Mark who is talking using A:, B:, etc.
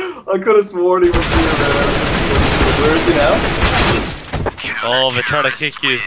A: I could have sworn he was here. Where is he now?
B: Oh, they're trying to kick you.